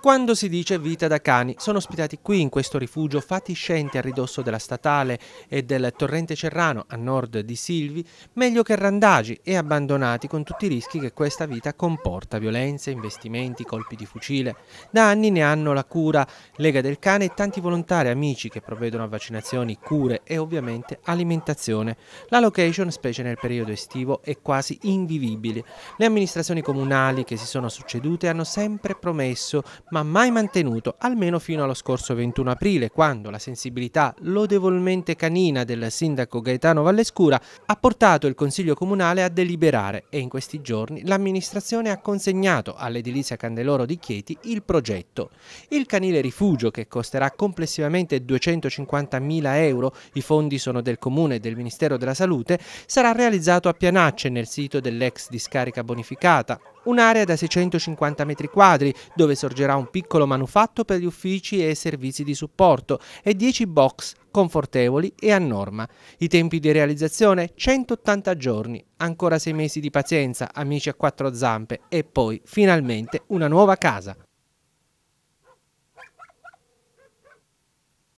Quando si dice vita da cani, sono ospitati qui in questo rifugio fatiscente a ridosso della statale e del torrente Cerrano a nord di Silvi, meglio che randagi e abbandonati con tutti i rischi che questa vita comporta, violenze, investimenti, colpi di fucile. Da anni ne hanno la cura Lega del Cane e tanti volontari amici che provvedono a vaccinazioni, cure e ovviamente alimentazione. La location, specie nel periodo estivo, è quasi invivibile. Le amministrazioni comunali che si sono succedute hanno sempre promesso ma mai mantenuto, almeno fino allo scorso 21 aprile, quando la sensibilità lodevolmente canina del sindaco Gaetano Vallescura ha portato il Consiglio Comunale a deliberare e in questi giorni l'amministrazione ha consegnato all'edilizia Candeloro di Chieti il progetto. Il canile rifugio, che costerà complessivamente 250.000 euro, i fondi sono del Comune e del Ministero della Salute, sarà realizzato a Pianacce nel sito dell'ex discarica bonificata, un'area da 650 metri quadri dove sorgerà un piccolo manufatto per gli uffici e servizi di supporto e 10 box confortevoli e a norma. I tempi di realizzazione 180 giorni, ancora 6 mesi di pazienza, amici a quattro zampe e poi finalmente una nuova casa.